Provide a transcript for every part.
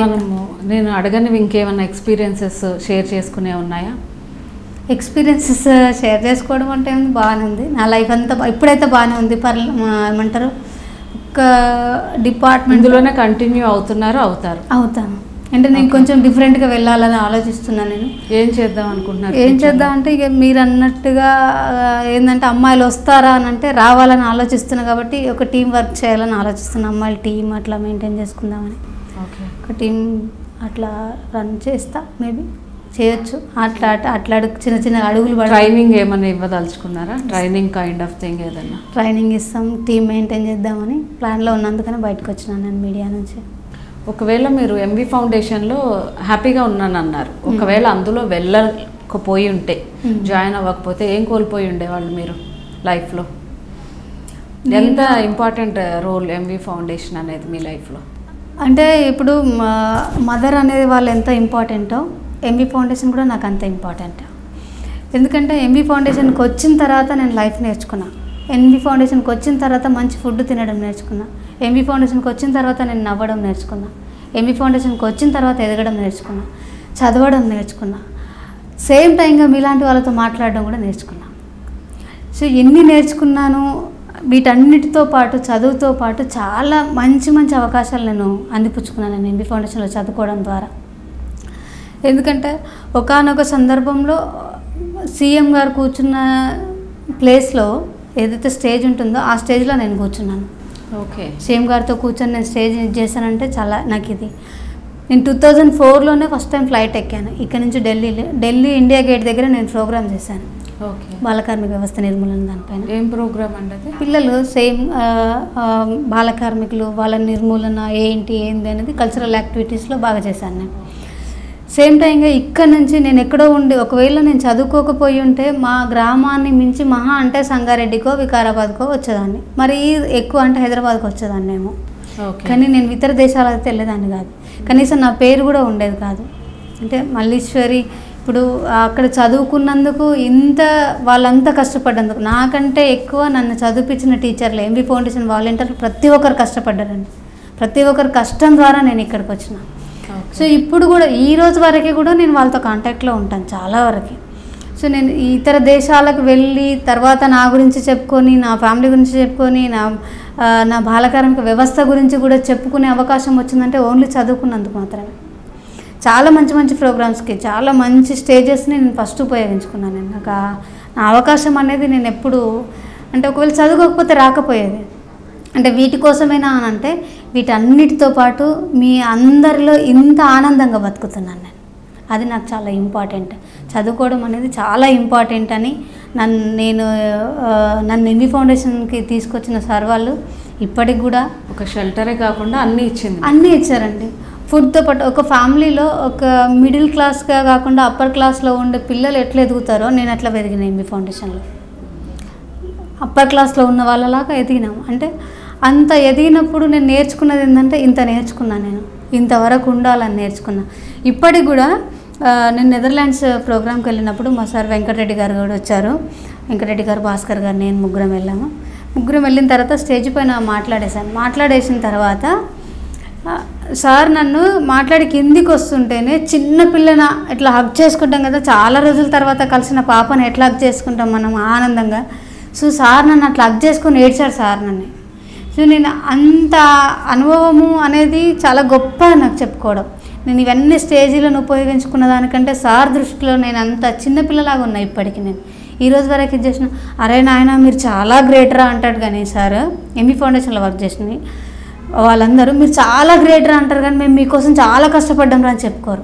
మనము నేను అడగనివి ఇంకేమైనా ఎక్స్పీరియన్సెస్ షేర్ చేసుకునే ఉన్నాయా? ఎక్స్పీరియన్సెస్ షేర్ చేసుకోవడం అంటే బాగానే ఉంది. నా లైఫ్ అంతా ఇప్పుడైతే బాగానే ఉంది. పర్ ఏమంటారు? ఒక డిపార్ట్మెంట్ ఇందులోనే కంటిన్యూ అవుతున్నారు అవుతారు. అవుతాను. అంటే నేను కొంచెం డిఫరెంట్గా వెళ్ళాలని ఆలోచిస్తున్నాను నేను. ఏం చేద్దాం అనుకుంటున్నారు ఏం? చేద్దాం అంటే ఇక మీరు అన్నట్టుగా ఏంటంటే అమ్మాయిలు వస్తారా అని అంటే రావాలని ఆలోచిస్తున్నా కాబట్టి ఒక టీం వర్క్ చేయాలని ఆలోచిస్తున్నా. అమ్మాయిల టీం అట్లా మెయింటైన్ చేసుకుందామని. ఒక టీం అట్లా రన్ చేస్తా మేబీ చేయొచ్చు. అట్లా అట్లా చిన్న చిన్న అడుగులు ట్రైనింగ్ ఏమైనా ఇవ్వదలుచుకున్నారా? ట్రైనింగ్ కైండ్ ఆఫ్ థింగ్ ఏదన్నా? ట్రైనింగ్ ఇస్తాం టీం మెయింటైన్ చేద్దామని ప్లాన్లో ఉన్నందుకనే బయటకు వచ్చినాను నేను మీడియా నుంచి. ఒకవేళ మీరు ఎంవి ఫౌండేషన్లో హ్యాపీగా ఉన్నాను అన్నారు ఒకవేళ అందులో వెళ్ళకపోయి ఉంటే Hmm. జాయిన్ అవ్వకపోతే ఏం కోల్పోయి ఉండేవాళ్ళు మీరు లైఫ్లో ఎంత ఇంపార్టెంట్ రోల్ ఎంవి ఫౌండేషన్ అనేది మీ లైఫ్లో అంటే ఇప్పుడు మదర్ అనేది వాళ్ళు ఎంత ఇంపార్టెంటో ఎంబీ ఫౌండేషన్ కూడా నాకు అంత ఇంపార్టెంట్. ఎందుకంటే ఎంబీ ఫౌండేషన్కి వచ్చిన తర్వాత నేను లైఫ్ నేర్చుకున్నా. ఎంబీ ఫౌండేషన్కి వచ్చిన తర్వాత మంచి ఫుడ్ తినడం నేర్చుకున్నా. ఎంబీ ఫౌండేషన్కి వచ్చిన తర్వాత నేను నవ్వడం నేర్చుకున్నా. ఎంబీ ఫౌండేషన్కి వచ్చిన తర్వాత ఎదగడం నేర్చుకున్నా. చదవడం నేర్చుకున్నా. సేమ్ టైంగా మీలాంటి వాళ్ళతో మాట్లాడడం కూడా నేర్చుకున్నా. సో ఎన్ని నేర్చుకున్నాను వీటన్నిటితో పాటు చదువుతో పాటు చాలా మంచి మంచి అవకాశాలు నేను అందిపుచ్చుకున్నాను నేను ఎంబీ ఫౌండేషన్లో చదువుకోవడం ద్వారా. ఎందుకంటే ఒకానొక సందర్భంలో సీఎం గారు కూర్చున్న ప్లేస్లో ఏదైతే స్టేజ్ ఉంటుందో ఆ స్టేజ్లో నేను కూర్చున్నాను. ఓకే. సీఎం గారితో కూర్చొని నేను స్టేజ్ చేశానంటే చాలా నాకు ఇది. నేను టూ థౌజండ్ ఫోర్లోనే ఫస్ట్ టైం ఫ్లైట్ ఎక్కాను. ఇక్కడ నుంచి ఢిల్లీ ఢిల్లీ ఇండియా గేట్ దగ్గర నేను ప్రోగ్రామ్ చేశాను. బాలకార్మిక వ్యవస్థ నిర్మూలన దానిపైన. ఏం ప్రోగ్రామ్ అండి అది? పిల్లలు సేమ్ బాల కార్మికులు వాళ్ళ నిర్మూలన ఏంటి ఏంది అనేది కల్చరల్ యాక్టివిటీస్లో బాగా చేశాను నేను. సేమ్ టైంగా ఇక్కడ నుంచి నేను ఎక్కడో ఉండి ఒకవేళ నేను చదువుకోకపోయి ఉంటే మా గ్రామాన్ని మించి మహా అంటే సంగారెడ్డికో వికారాబాద్కో వచ్చేదాన్ని. మరి ఎక్కువ అంటే హైదరాబాద్కి వచ్చేదాన్ని ఏమో కానీ నేను ఇతర దేశాలకు వెళ్ళేదాన్ని కాదు. కనీసం నా పేరు కూడా ఉండేది కాదు. అంటే మల్లీశ్వరి ఇప్పుడు అక్కడ చదువుకున్నందుకు ఇంత వాళ్ళంతా కష్టపడ్డందుకు నాకంటే ఎక్కువ నన్ను చదివించిన టీచర్లు ఎంబీ ఫౌండేషన్ వాలంటీర్లు ప్రతి ఒక్కరు కష్టపడ్డారండి. ప్రతి ఒక్కరు కష్టం ద్వారా నేను ఇక్కడికి వచ్చిన. సో ఇప్పుడు కూడా ఈ రోజు వరకే కూడా నేను వాళ్ళతో కాంటాక్ట్లో ఉంటాను చాలా వరకు. సో నేను ఇతర దేశాలకు వెళ్ళి తర్వాత నా గురించి చెప్పుకొని నా ఫ్యామిలీ గురించి చెప్పుకొని నా నా బాలకార్మిక వ్యవస్థ గురించి కూడా చెప్పుకునే అవకాశం వచ్చిందంటే ఓన్లీ చదువుకున్నందుకు మాత్రమే. చాలా మంచి మంచి ప్రోగ్రామ్స్కి చాలా మంచి స్టేజెస్ని నేను ఫస్ట్ ఉపయోగించుకున్నాను. నేను నాకు నా అవకాశం అనేది నేను ఎప్పుడు అంటే ఒకవేళ చదువుకోకపోతే రాకపోయేది. అంటే వీటి కోసమేనా అని అంటే వీటన్నిటితో పాటు మీ అందరిలో ఇంత ఆనందంగా బతుకుతున్నాను నేను. అది నాకు చాలా ఇంపార్టెంట్. చదువుకోవడం అనేది చాలా ఇంపార్టెంట్ అని నన్ను నేను నన్ను ఎంబీ ఫౌండేషన్కి తీసుకొచ్చిన సార్ వాళ్ళు ఇప్పటికి కూడా ఒక షెల్టరే కాకుండా అన్నీ ఇచ్చింది. అన్నీ ఇచ్చారండి. ఫుడ్తో పాటు ఒక ఫ్యామిలీలో ఒక మిడిల్ క్లాస్గా కాకుండా అప్పర్ క్లాస్లో ఉండే పిల్లలు ఎట్లా ఎదుగుతారో నేను అట్లా ఎదిగినాయి మీ ఫౌండేషన్లో. అప్పర్ క్లాస్లో ఉన్న వాళ్ళలాగా ఎదిగినాం. అంటే అంత ఎదిగినప్పుడు నేను నేర్చుకున్నది ఏంటంటే ఇంత నేర్చుకున్నా నేను. ఇంతవరకు ఉండాలని నేర్చుకున్నా. ఇప్పటికి కూడా నేను నెదర్లాండ్స్ ప్రోగ్రామ్కి వెళ్ళినప్పుడు మా సార్ వెంకటరెడ్డి గారు కూడా వచ్చారు. వెంకటరెడ్డి గారు భాస్కర్ గారు నేను ముగ్గురం వెళ్ళాము. ముగ్గురం వెళ్ళిన తర్వాత స్టేజ్ పైన మాట్లాడేశాను. మాట్లాడేసిన తర్వాత సార్ నన్ను మాట్లాడి కిందికి వస్తుంటేనే చిన్న పిల్లన ఇట్లా హగ్ చేసుకుంటాం కదా చాలా రోజుల తర్వాత కలిసిన పాపను ఎట్లా హగ్ చేసుకుంటాం మనం ఆనందంగా. సో సార్ నన్ను అట్లా హగ్ చేసుకొని ఏడ్చాడు సార్ నన్ను. సో నేను అంత అనుభవము అనేది చాలా గొప్ప నాకు చెప్పుకోవడం. నేను ఇవన్నీ స్టేజీలను ఉపయోగించుకున్న దానికంటే సార్ దృష్టిలో నేను అంత చిన్నపిల్లలాగా ఉన్నా ఇప్పటికి నేను. ఈ రోజు వరకు ఇది చేసిన అరే నాయన మీరు చాలా గ్రేటరా అంటాడు కానీ సార్ ఎంబీ ఫౌండేషన్లో వర్క్ చేసినాయి వాళ్ళందరూ మీరు చాలా గ్రేటరా అంటారు కానీ మేము మీకోసం చాలా కష్టపడ్డాం అని చెప్పుకోరు.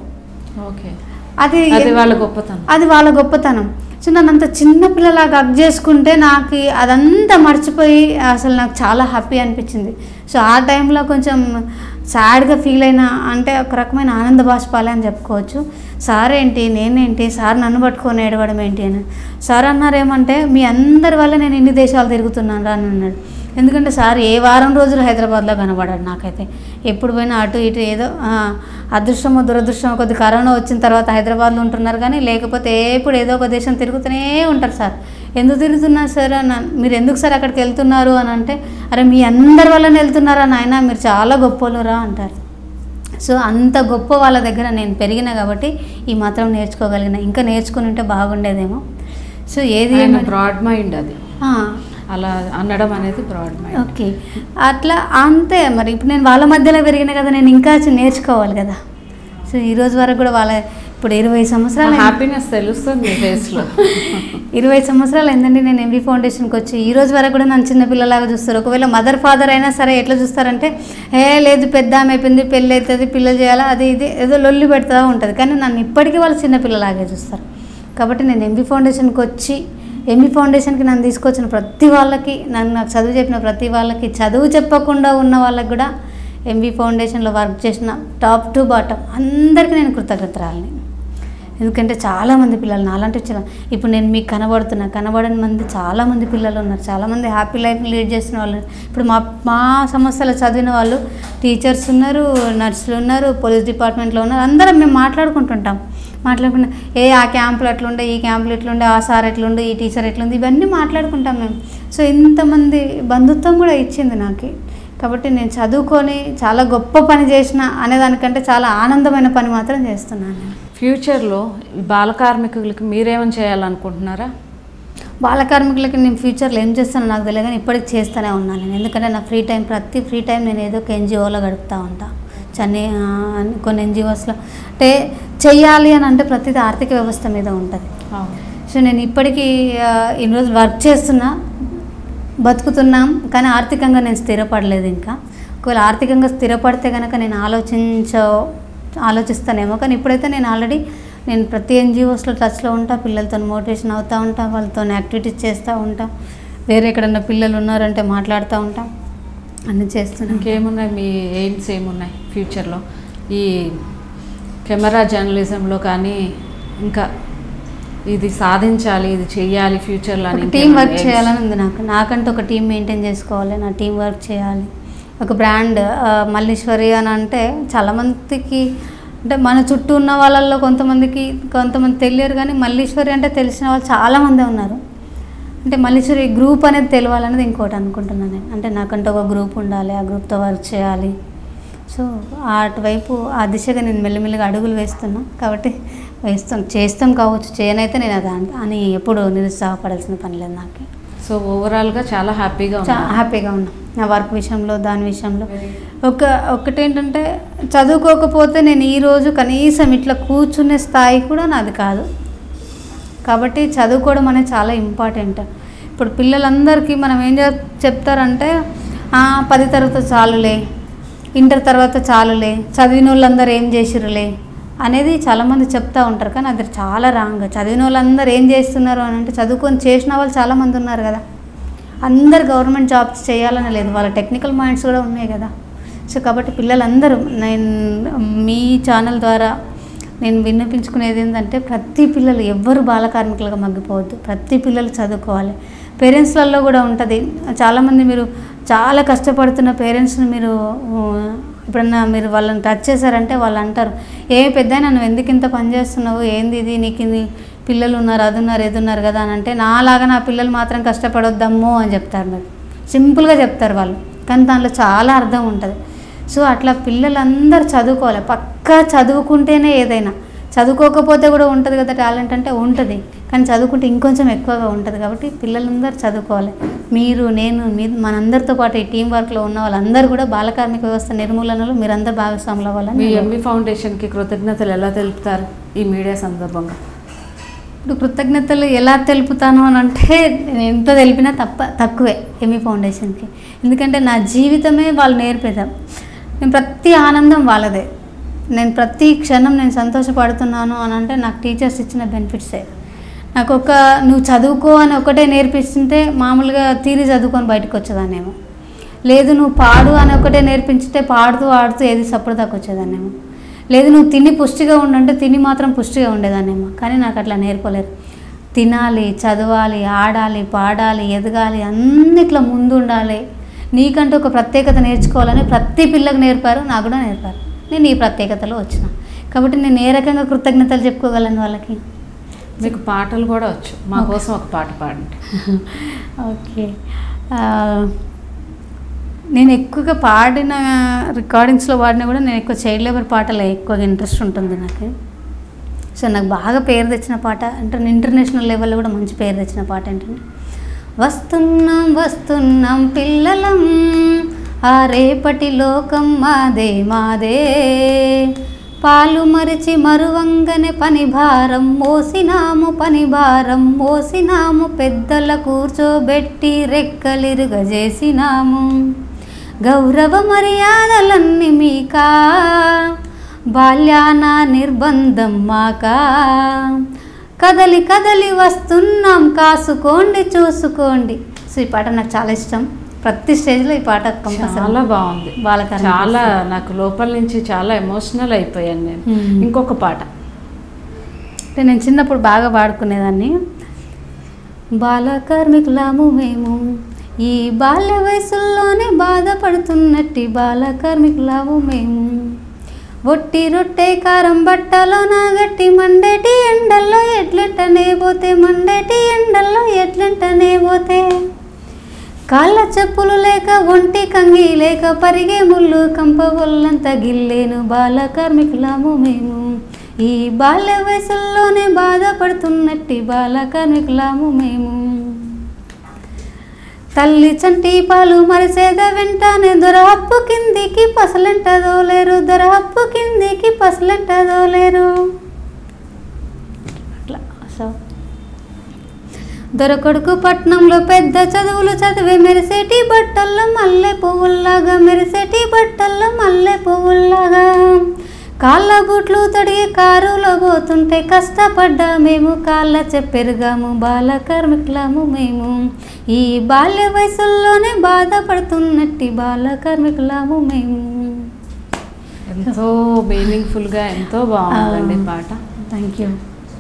ఓకే. అది అది వాళ్ళ గొప్పతనం. అది వాళ్ళ గొప్పతనం. సో నన్ను అంత చిన్న పిల్లలాగా హగ్ చేసుకుంటే నాకు అదంతా మర్చిపోయి అసలు నాకు చాలా హ్యాపీ అనిపించింది. సో ఆ టైంలో కొంచెం సాడ్గా ఫీల్ అయిన అంటే ఒక రకమైన ఆనంద బాష్పాలే అని చెప్పుకోవచ్చు. సార్ ఏంటి? నేనేంటి? సార్ నన్ను పట్టుకొని ఏడవడం ఏంటి? అని. సార్ అన్నారు ఏమంటే మీ అందరి వల్ల నేను ఇన్ని దేశాలు తిరుగుతున్నాను రా అని అన్నాడు. ఎందుకంటే సార్ ఏ వారం రోజులు హైదరాబాద్లో కనబడాడు నాకైతే. ఎప్పుడు పోయినా అటు ఇటు ఏదో అదృష్టమో దురదృష్టమో కొద్ది కరోనా వచ్చిన తర్వాత హైదరాబాద్లో ఉంటున్నారు కానీ లేకపోతే ఎప్పుడు ఏదో ఒక దేశం తిరుగుతూనే ఉంటారు సార్. ఎందుకు తిరుగుతున్నారు సార్ అని మీరు ఎందుకు సార్ అక్కడికి వెళ్తున్నారు అని అంటే అరే మీ అందరి వల్లనే వెళ్తున్నారా నాయన మీరు చాలా గొప్పలురా అంటారు. సో అంత గొప్ప వాళ్ళ దగ్గర నేను పెరిగిన కాబట్టి ఈ మాత్రం నేర్చుకోగలిగిన. ఇంకా నేర్చుకుని ఉంటే బాగుండేదేమో. సో ఏది బ్రాడ్ మైండ్ అది. అలా అనడం అనేది బ్రాడ్ మైండ్ ఓకే. అట్లా అంతే మరి. ఇప్పుడు నేను వాళ్ళ మధ్యలో పెరిగిన కదా నేను ఇంకా నేర్చుకోవాలి కదా. సో ఈ రోజు వరకు కూడా వాళ్ళ ఇప్పుడు ఇరవై సంవత్సరాలు. హ్యాపీనెస్ తెలుస్తుంది మీ ఫేస్లో. ఇరవై సంవత్సరాలు అయిందండి నేను ఎంబీ ఫౌండేషన్కి వచ్చి. ఈ రోజు వరకు కూడా నన్ను చిన్నపిల్లలాగా చూస్తారు. ఒకవేళ మదర్ ఫాదర్ అయినా సరే ఎట్లా చూస్తారంటే ఏ లేదు పెద్ద ఆమె అయిపోయింది పెళ్ళి అవుతుంది పిల్లలు చేయాలా? అది ఇది ఏదో లొల్లి పెడతా ఉంటుంది. కానీ నన్ను ఇప్పటికీ వాళ్ళు చిన్నపిల్లలాగే చూస్తారు. కాబట్టి నేను ఎంబీ ఫౌండేషన్కి వచ్చి ఎంబీ ఫౌండేషన్కి నన్ను తీసుకొచ్చిన ప్రతి వాళ్ళకి నన్ను నాకు చదువు చెప్పిన ప్రతి వాళ్ళకి చదువు చెప్పకుండా ఉన్న వాళ్ళకి కూడా ఎంబీ ఫౌండేషన్లో వర్క్ చేసిన టాప్ టు బాటమ్ అందరికీ నేను కృతజ్ఞతరాలని. ఎందుకంటే చాలామంది పిల్లలు నాలాంటి చాలా ఇప్పుడు నేను మీకు కనబడుతున్నా కనబడని మంది చాలామంది పిల్లలు ఉన్నారు. చాలామంది హ్యాపీ లైఫ్ లీడ్ చేసిన వాళ్ళు ఇప్పుడు మా మా సంస్థలో చదివిన వాళ్ళు టీచర్స్ ఉన్నారు నర్సులు ఉన్నారు పోలీస్ డిపార్ట్మెంట్లో ఉన్నారు అందరం మేము మాట్లాడుకుంటుంటాం. మాట్లాడుకుంటాం ఏ ఆ క్యాంపులు అట్లుండే ఈ క్యాంపులు ఇట్లుండే ఆ సార్ ఎట్లుండే ఈ టీచర్ ఎట్లుంది ఇవన్నీ మాట్లాడుకుంటాం మేము. సో ఇంతమంది బంధుత్వం కూడా ఇచ్చింది నాకు. కాబట్టి నేను చదువుకొని చాలా గొప్ప పని చేసిన అనేదానికంటే చాలా ఆనందమైన పని మాత్రం చేస్తున్నాను నేను. ఫ్యూచర్లో బాల కార్మికులకి మీరేమని చేయాలనుకుంటున్నారా? బాల కార్మికులకి నేను ఫ్యూచర్లో ఏం చేస్తానో నాకు తెలియదు కానీ ఇప్పటికి చేస్తూనే ఉన్నాను నేను. ఎందుకంటే నా ఫ్రీ టైం ప్రతి ఫ్రీ టైం నేను ఏదో ఒక ఎన్జిఓలో గడుపుతూ ఉంటా. చని ఆ, కొన్ని ఎన్జిఓస్లో. అంటే చెయ్యాలి అని అంటే ప్రతిదీ ఆర్థిక వ్యవస్థ మీద ఉంటుంది. సో నేను ఇప్పటికీ రోజులు వర్క్ చేస్తున్నా బతుకుతున్నాం కానీ ఆర్థికంగా నేను స్థిరపడలేదు ఇంకా. ఒకవేళ ఆర్థికంగా స్థిరపడితే కనుక నేను ఆలోచించ ఆలోచిస్తానేమో కానీ ఇప్పుడైతే నేను ఆల్రెడీ నేను ప్రతి ఎన్జిఓస్లో టచ్లో ఉంటా పిల్లలతో మోటివేషన్ అవుతూ ఉంటా వాళ్ళతో యాక్టివిటీస్ చేస్తూ ఉంటా వేరే ఎక్కడన్నా పిల్లలు ఉన్నారంటే మాట్లాడుతూ ఉంటా అన్నీ చేస్తున్నాను ఇంకేమున్నాయి? మీ ఎయిమ్స్ ఏమున్నాయి ఫ్యూచర్లో? ఈ కెమెరా జర్నలిజంలో కానీ ఇంకా ఇది సాధించాలి ఇది చెయ్యాలి ఫ్యూచర్లో అని టీం వర్క్ చేయాలని ఉంది నాకు. నాకంటే ఒక టీం మెయింటైన్ చేసుకోవాలి నా టీం వర్క్ చేయాలి. ఒక బ్రాండ్ మల్లీశ్వరి అని అంటే చాలామందికి అంటే మన చుట్టూ ఉన్న వాళ్ళల్లో కొంతమందికి కొంతమంది తెలియరు కానీ మల్లీశ్వరి అంటే తెలిసిన వాళ్ళు చాలామంది ఉన్నారు. అంటే మల్లీశ్వరి గ్రూప్ అనేది తెలియాలనేది ఇంకోటి అనుకుంటున్నాను నేను. అంటే నాకంటే ఒక గ్రూప్ ఉండాలి ఆ గ్రూప్తో వర్క్ చేయాలి. సో అటువైపు ఆ దిశగా నేను మెల్లిమెల్లిగా అడుగులు వేస్తున్నా. కాబట్టి వేస్తాం చేస్తాం కావచ్చు చేయనైతే నేను అది అన్- ఎప్పుడు నిరుత్సాహపడాల్సిన పని లేదు నాకు. సో ఓవరాల్గా చాలా హ్యాపీగా చా ఉంది హ్యాపీగా ఉన్నా. నా వర్క్ విషయంలో దాని విషయంలో. ఒక ఒకటేంటంటే చదువుకోకపోతే నేను ఈరోజు కనీసం ఇట్లా కూర్చునే స్థాయి కూడా నాది కాదు. కాబట్టి చదువుకోవడం అనేది చాలా ఇంపార్టెంట్. ఇప్పుడు పిల్లలందరికీ మనం ఏం చెప్- చెప్తారంటే "ఆ, పది తరగతి చాలులే ఇంటర్ తర్వాత చాలులే చదివిన వాళ్ళందరూ ఏం చేసిరులే అనేది చాలామంది చెప్తా ఉంటారు. కానీ అది చాలా రాంగ్. చదివిన వాళ్ళందరూ ఏం చేస్తున్నారు అని అంటే చదువుకొని చేసిన వాళ్ళు చాలామంది ఉన్నారు కదా. అందరు గవర్నమెంట్ జాబ్స్ చేయాలని లేదు. వాళ్ళ టెక్నికల్ మైండ్స్ కూడా ఉన్నాయి కదా. సో కాబట్టి పిల్లలందరూ నేను మీ ఛానల్ ద్వారా నేను విన్నపించుకునేది ఏంటంటే ప్రతి పిల్లలు ఎవ్వరు బాల కార్మికులుగా మగ్గిపోవద్దు. ప్రతి పిల్లలు చదువుకోవాలి. పేరెంట్స్లలో కూడా ఉంటుంది. చాలామంది మీరు చాలా కష్టపడుతున్న పేరెంట్స్ని మీరు ఎప్పుడన్నా మీరు వాళ్ళని టచ్ చేశారంటే వాళ్ళు అంటారు ఏ పెద్ద నువ్వు ఎందుకు ఇంత పని చేస్తున్నావు? ఏంది ఇది? నీకు పిల్లలు ఉన్నారు అది ఉన్నారు ఇది ఉన్నారు కదా అని అంటే నాలాగా నా పిల్లలు మాత్రం కష్టపడొద్దమ్మో అని చెప్తారు మీరు. సింపుల్గా చెప్తారు వాళ్ళు. కానీ దాంట్లో చాలా అర్థం ఉంటుంది. సో అట్లా పిల్లలందరూ చదువుకోవాలి. పక్కా చదువుకుంటేనే ఏదైనా. చదువుకోకపోతే కూడా ఉంటుంది కదా టాలెంట్ అంటే ఉంటుంది. కానీ చదువుకుంటే ఇంకొంచెం ఎక్కువగా ఉంటుంది కాబట్టి పిల్లలందరూ చదువుకోవాలి. మీరు నేను మీ మనందరితో పాటు ఈ టీం వర్క్లో ఉన్న వాళ్ళందరూ కూడా బాలకార్మిక వ్యవస్థ నిర్మూలనలో మీరందరూ భాగస్వాములు అవ్వాలని మీ ఎంబీ ఫౌండేషన్కి కృతజ్ఞతలు ఎలా తెలుపుతారు ఈ మీడియా సందర్భంగా? ఇప్పుడు కృతజ్ఞతలు ఎలా తెలుపుతాను అని అంటే నేను ఎంత తెలిపినా తప్ప తక్కువే ఎమి ఫౌండేషన్కి. ఎందుకంటే నా జీవితమే వాళ్ళు నేర్పేదాం నేను ప్రతి ఆనందం వాళ్ళదే. నేను ప్రతి క్షణం నేను సంతోషపడుతున్నాను అని అంటే నాకు టీచర్స్ ఇచ్చిన బెనిఫిట్సే. నాకు ఒక నువ్వు చదువుకో అని ఒకటే నేర్పిస్తుంటే మామూలుగా తీరి చదువుకొని బయటకు వచ్చేదానేమో లేదు నువ్వు పాడు అని ఒకటే నేర్పించితే పాడుతూ ఆడుతూ ఏది సప్పుడు దాకా లేదు నువ్వు తిని పుష్టిగా ఉండంటే తిని మాత్రం పుష్టిగా ఉండేదాన్నేమో. కానీ నాకు అట్లా నేర్పలేరు. తినాలి చదవాలి ఆడాలి పాడాలి ఎదగాలి అన్నిట్లో ముందు ఉండాలి నీకంటూ ఒక ప్రత్యేకత నేర్చుకోవాలని ప్రతి పిల్లకు నేర్పారు నాకు కూడా నేర్పారు. నేను ఈ ప్రత్యేకతలో వచ్చిన. కాబట్టి నేను ఏ రకంగా కృతజ్ఞతలు చెప్పుకోగలను వాళ్ళకి? మీకు పాటలు కూడా వచ్చు. మా కోసం ఒక పాట పాడండి. ఓకే. నేను ఎక్కువగా పాడిన రికార్డింగ్స్లో పాడినా కూడా నేను ఎక్కువ చైల్డ్ లేబర్ పాటలే ఎక్కువగా ఇంట్రెస్ట్ ఉంటుంది నాకు. సో నాకు బాగా పేరు తెచ్చిన పాట అంటే ఇంటర్నేషనల్ లెవెల్లో కూడా మంచి పేరు తెచ్చిన పాట ఏంటంటే వస్తున్నాం వస్తున్నాం పిల్లలం. ఆ రేపటి లోకం మాదే మాదే. పాలు మరిచి మరువంగనే పని భారం. మోసినాము పని భారం. మోసినాము పెద్దల కూర్చోబెట్టి రెక్కలిరుగజేసినాము. గౌరవ మర్యాదలన్నీ మీకా. బాల్యాన నిర్బంధం మాకా. కదలి కదలి వస్తున్నాం కాసుకోండి చూసుకోండి. సో ఈ పాట నాకు చాలా ఇష్టం. ప్రతి స్టేజ్లో ఈ పాట చాలా బాగుంది. బాలకరణ చాలా నాకు లోపల నుంచి చాలా ఎమోషనల్ అయిపోయాను నేను. ఇంకొక పాట. అంటే నేను చిన్నప్పుడు బాగా పాడుకునేదాన్ని. బాల కార్మికులాము మేము ఈ బాల్య వయసుల్లోనే బాధపడుతున్నట్టి బాల కార్మికులాము మేము. ఒట్టి రొట్టె కారం బట్టలో నాగట్టి మండేటి ఎండల్లో ఎట్లెంటనే పోతే మండేటి ఎండల్లో ఎట్లెంటనే పోతే. కాళ్ళ చెప్పులు లేక ఒంటి కంగి లేక పరిగే ముళ్ళు కంప ఒళ్ళంత గిల్లేను బాల కార్మికులాము మేము. ఈ బాల్య వయసుల్లోనే బాధపడుతున్నట్టి బాల కార్మికులము మేము. తల్లి చంటి పాలు మరిసేద వెంటనే దొరహప్పు కిందికి పసలంటదో లేరు. దొరహప్పు కిందికి పసలంటదో లేరు. అట్లా సో. దొరకొడుకు పట్నంలో పెద్ద చదువులు చదివి మెరిసేటి బట్టల్లో మల్లె పువ్వుల్లాగా మెరిసేటి బట్టల్లో మల్లె పువ్వుల్లాగా. కాళ్ళ బూట్లు తొడిగి కారులో పోతుంటే కష్టపడ్డా మేము కాళ్ళ చెప్పెరుగాము బాల కార్మికులము మేము. ఈ బాల్య వయసుల్లోనే బాధపడుతున్నట్టి బాల కార్మికులము మేము. ఎంతో మీనింగ్ఫుల్గా ఎంతో బాగుందండి పాట. థ్యాంక్ యూ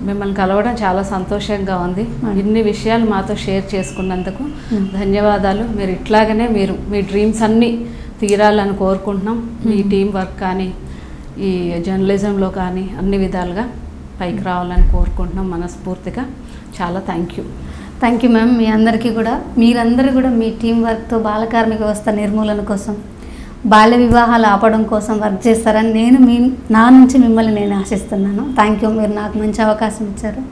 మిమ్మల్ని కలవడం చాలా సంతోషంగా ఉంది. ఇన్ని విషయాలు మాతో షేర్ చేసుకున్నందుకు. ధన్యవాదాలు. మీరు ఇట్లాగనే మీరు మీ డ్రీమ్స్ అన్నీ తీరాలని కోరుకుంటున్నాం. మీ. టీం వర్క్ కానీ ఈ జర్నలిజంలో కానీ అన్ని విధాలుగా పైకి రావాలని కోరుకుంటున్నాం మనస్ఫూర్తిగా. చాలా thank you thank you ma'am మీ అందరికీ కూడా మీరందరూ కూడా మీ టీం వర్క్తో బాల కార్మిక వ్యవస్థ నిర్మూలన కోసం బాల్య వివాహాలు ఆపడం కోసం వర్క్ చేస్తారని నేను మీ నా నుంచి మిమ్మల్ని నేను ఆశిస్తున్నాను. థ్యాంక్ యూ మీరు నాకు మంచి అవకాశం ఇచ్చారు.